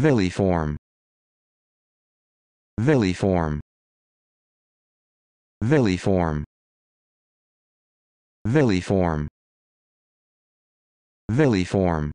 Villiform. Villiform. Villiform. Villiform. Villiform.